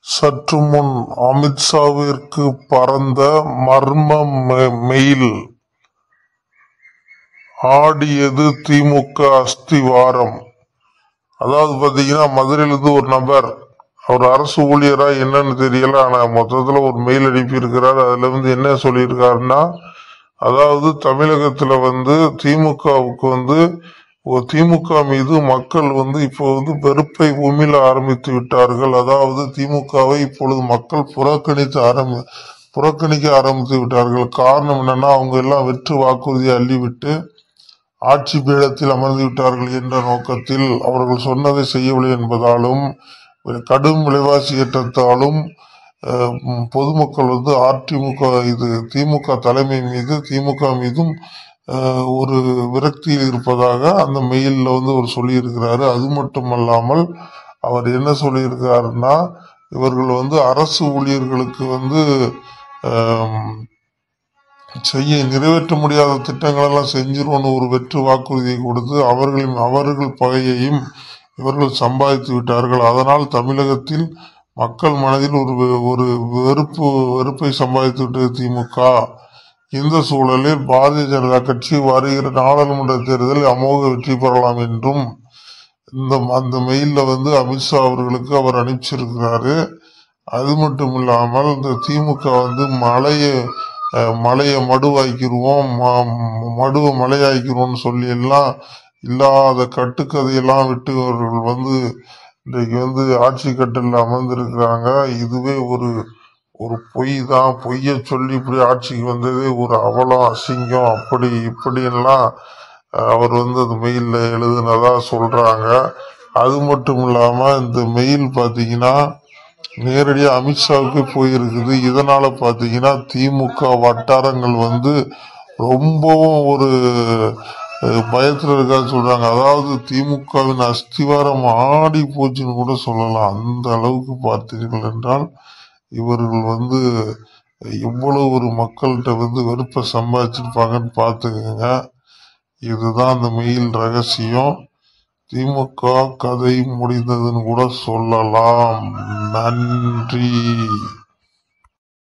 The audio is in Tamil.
சற்று முன் அமித்ஷாவிற்கு பறந்த மர்ம மெ- மெயில். ஆடியது திமுக அஸ்திவாரம். அதாவது பாத்தீங்கன்னா மதுரையிலிருந்து ஒரு நபர் அவர் அரசு ஊழியரா என்னன்னு தெரியல ஆனா மொத்தத்துல ஒரு மெயில் அனுப்பியிருக்கிறார். அதுல வந்து என்ன சொல்லியிருக்காருன்னா அதாவது தமிழகத்துல வந்து திமுகவுக்கு வந்து திமுக மீது மக்கள் வந்து இப்போ வந்து வெறுப்பை உமிழ ஆரம்பித்து விட்டார்கள். அதாவது திமுகவை இப்பொழுது மக்கள் புறக்கணித்து ஆரம்பி புறக்கணிக்க ஆரம்பித்து விட்டார்கள். காரணம் என்னன்னா அவங்க எல்லாம் வெற்று வாக்குறுதியை அள்ளிவிட்டு ஆட்சி பீடத்தில் அமர்ந்து விட்டார்கள் என்ற நோக்கத்தில் அவர்கள் சொன்னதை செய்யவில்லை என்பதாலும் கடும் விலைவாசி ஏற்றத்தாலும் பொதுமக்கள் வந்து அதிமுக இது திமுக தலைமை மீது திமுக மீதும் ஒரு விரக்தியில் இருப்பதாக அந்த மெயிலில் வந்து அவர் சொல்லியிருக்கிறாரு. அது மட்டுமல்லாமல் அவர் என்ன சொல்லியிருக்காருன்னா இவர்கள் வந்து அரசு ஊழியர்களுக்கு வந்து செய்ய நிறைவேற்ற முடியாத திட்டங்களெல்லாம் செஞ்சிருவோன்னு ஒரு வெற்று வாக்குறுதியை கொடுத்து அவர்களின் அவர்கள் பகையையும் இவர்கள் சம்பாதித்து விட்டார்கள். அதனால் தமிழகத்தில் மக்கள் மனதில் ஒரு வெ- ஒரு வெறுப்பு வெறுப்பை சம்பாதித்து விட்டது திமுக இந்த சூழலில் பாரதிய ஜனதா கட்சி வருகிற நாடாளுமன்ற தேர்தலில் அமோக வெற்றி பெறலாம் என்றும் இந்த அந்த மெயிலில் வந்து அமித்ஷா அவர்களுக்கு அவர் அனுப்பிச்சிருக்கிறாரு. அது மட்டும் இல்லாமல் இந்த திமுக வந்து மலையை மலையை மடுவாய்க்கிடுவோம் மடுவாக்கிடுவோம் மடுவை மலையாக்கிடுவோம்னு சொல்லி எல்லாம் இல்லாத கட்டுக்கதையெல்லாம் விட்டு அவர்கள் வந்து இன்றைக்கு வந்து ஆட்சி கட்டில் அமர்ந்திருக்கிறாங்க. இதுவே ஒரு ஒரு பொய் தான் பொய்ய சொல்லி இப்படி ஆட்சிக்கு வந்தது ஒரு அவலம் அசிங்கம் அப்படி இப்படி எல்லாம் அவர் வந்து அந்த மெயிலில் எழுதுனதா சொல்றாங்க. அது மட்டும் இல்லாம இந்த மெயில் பாத்தீங்கன்னா நேரடியாக அமித்ஷாவுக்கு போயிருக்குது. இதனால பாத்தீங்கன்னா திமுக வட்டாரங்கள் வந்து ரொம்பவும் ஒரு பயத்தில் பயத்துல இருக்கான்னு சொல்றாங்க. அதாவது திமுகவின் அஸ்திவாரம் ஆடி போச்சுன்னு கூட சொல்லலாம். அந்த அளவுக்கு பார்த்தீர்கள் என்றால் இவர்கள் வந்து எவ்வளவு ஒரு மக்கள்கிட்ட வந்து வெறுப்பை சம்பாதிச்சிருப்பாங்கன்னு பார்த்துக்கோங்க. இதுதான் அந்த மெயில் ரகசியம். திமுக கதை முடிந்ததுன்னு கூட சொல்லலாம். நன்றி.